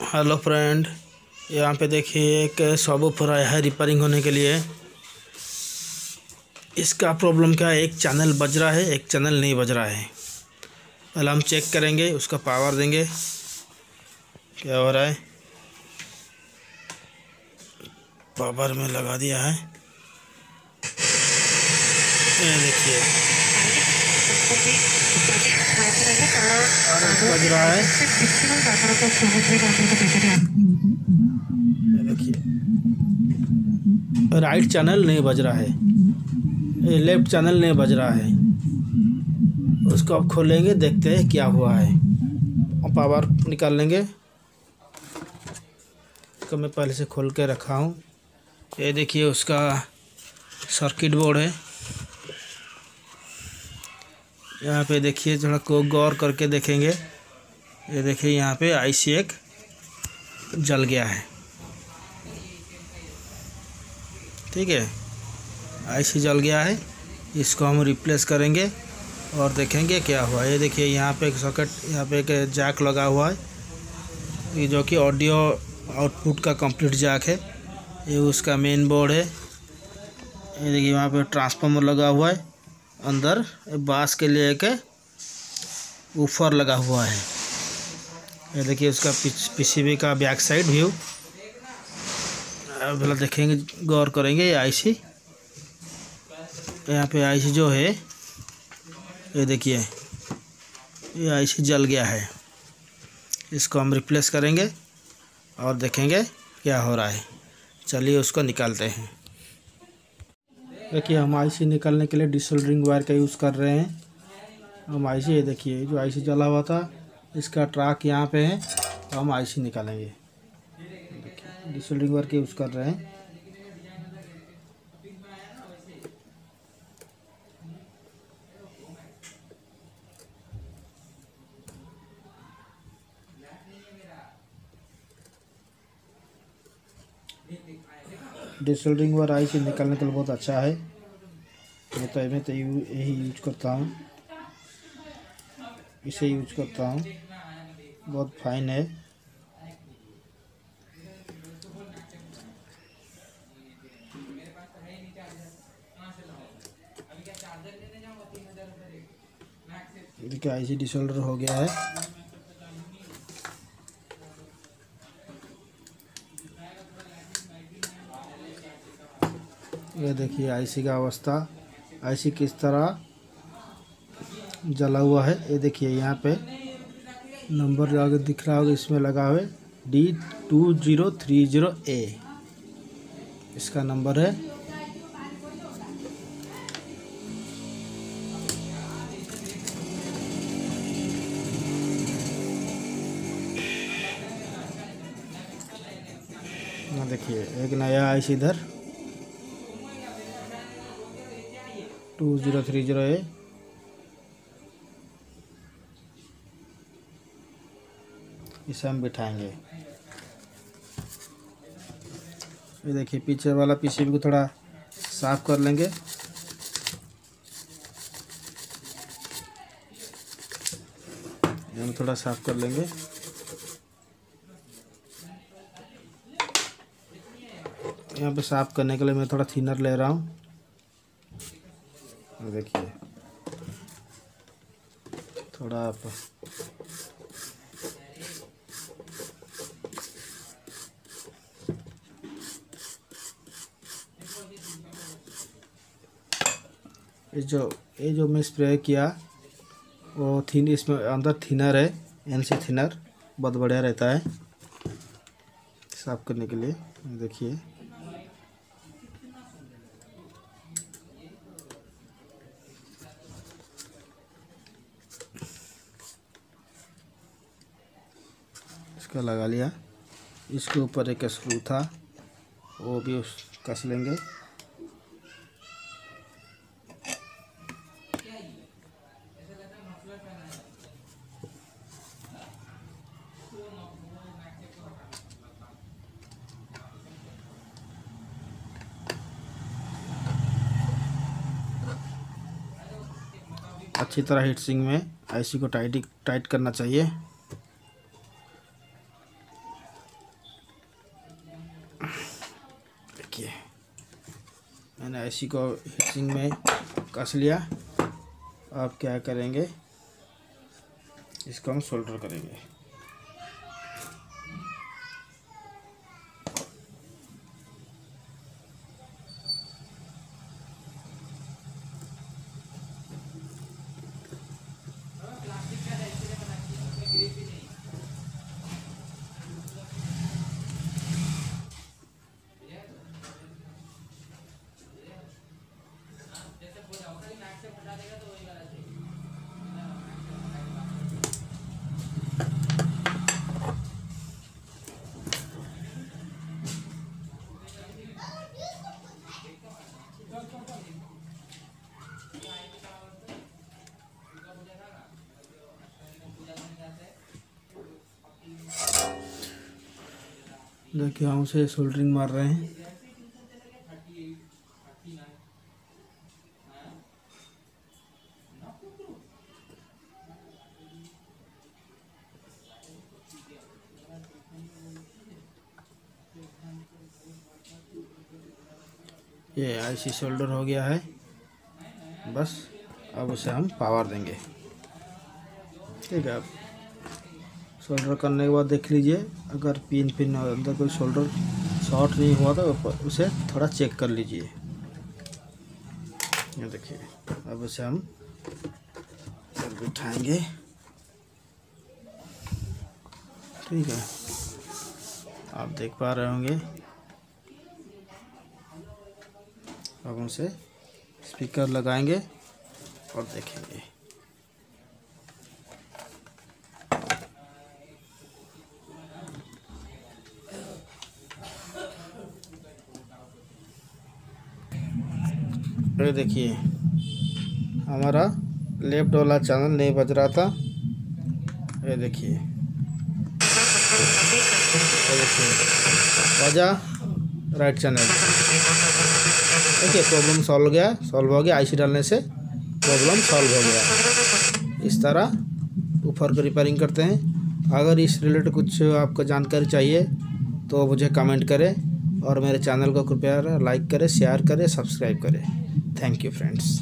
Hello friend, यहाँ पे देखिए एक सबवूफर आया है रिपेयरिंग होने के लिए। इसका प्रॉब्लम क्या है? एक चैनल बज रहा है, एक चैनल नहीं बज रहा है। पहले हम चेक करेंगे, उसका पावर देंगे। क्या हो रहा है? पावर में लगा दिया है। ये देखिए। राइट चैनल नहीं बज रहा है। लेफ़्ट चैनल नहीं बज रहा है। उसको आप खोलेंगे, देखते हैं क्या हुआ है। पावर निकाल लेंगे। इसको मैं पहले से खोल के रखा हूँ। ये देखिए, उसका सर्किट बोर्ड है। यहाँ पे देखिए थोड़ा को गौर करके देखेंगे। ये देखिए, यहाँ पे आईसी एक जल गया है। ठीक है? आईसी जल गया है। इसको हम रिप्लेस करेंगे और देखेंगे क्या हुआ। ये देखिए, यहाँ पे एक सॉकेट यहाँ पे एक जैक लगा हुआ है। ये जो कि ऑडियो आउटपुट का कंप्लीट जैक है। ये उसका मेन बोर्ड है। ये देखिए वहाँ पे ट्रांसफार्मर लगा हुआ है। अंदर बाँस के लिए एक ऊपर लगा हुआ है। ये देखिए उसका पीसीबी का बैक साइड व्यू। भला देखेंगे, गौर करेंगे ये आईसी। यहाँ पे आईसी जो है, ये देखिए, ये आईसी जल गया है। इसको हम रिप्लेस करेंगे और देखेंगे क्या हो रहा है। चलिए उसको निकालते हैं। देखिए हम आईसी निकालने के लिए डिसोल्डरिंग वायर का यूज़ कर रहे हैं। हम आईसी सी देखिए जो आईसी जला हुआ था, इसका ट्रैक यहाँ पे है तो हम आईसी निकालेंगे। डिसोल्डरिंग वायर का यूज़ कर रहे हैं। डिसोल्डरिंग वायर आई से निकालने के लिए बहुत अच्छा है। मैं तो मैं तो यही यूज़ करता हूँ। इसे यूज़ करता हूँ। बहुत फाइन है। देखिए, आई सी डिसोल्डर हो गया है। ये देखिए, आईसी का अवस्था, आईसी किस तरह जला हुआ है, ये देखिए यहाँ पे नंबर आगे दिख रहा होगा, इसमें लगा हुआ D two zero three zero A इसका नंबर है देखिए, एक नया आईसी इधर। Two zero three zero A इसे हम बिठाएँगे। ये देखिए, पीछे वाला पीछे को थोड़ा साफ़ कर लेंगे। हम थोड़ा साफ़ कर लेंगे। यहाँ पे साफ़ करने के लिए मैं थोड़ा थिनर ले रहा हूँ। देखिए। थोड़ा आप ये जो ये जो मैं स्प्रे किया, वो थीन, इसमें अंदर थिनर है एन सी थिनर, बहुत बढ़िया रहता है, साफ़ करने के लिए। देखिए। इसका लगा लिया। इसके ऊपर एक स्क्रू था, वो भी उस कस लेंगे। अच्छी तरह हीट सिंग में आईसी को टाइट टाइट करना चाहिए। देखिए मैंने ऐसी को हिचिंग में कस लिया। अब क्या करेंगे? इसको हम सोल्डर करेंगे। देखिए हम उसे सोल्डरिंग मार रहे हैं। ये आईसी शोल्डर हो गया है। बस, अब उसे हम पावर देंगे। ठीक है, अब शोल्डर करने के बाद देख लीजिए, अगर पिन पिन अंदर कोई शोल्डर शॉर्ट नहीं हुआ तो उसे थोड़ा चेक कर लीजिए। ये देखिए, अब उसे हम बिठाएँगे ठीक है, आप देख पा रहे होंगे। अब उसे स्पीकर लगाएँगे और देखेंगे। ये देखिए, हमारा लेफ़्ट वाला चैनल नहीं बज रहा था। ये देखिए। बजा राइट चैनल देखिए प्रॉब्लम सॉल्व हो गया। सॉल्व हो गया आईसी डालने से प्रॉब्लम सॉल्व हो गया। इस तरह ऊपर को रिपेयरिंग करते हैं। अगर इस रिलेटेड कुछ आपको जानकारी चाहिए तो मुझे कमेंट करें और मेरे चैनल को कृपया लाइक करें शेयर करें सब्सक्राइब करें। Thank you friends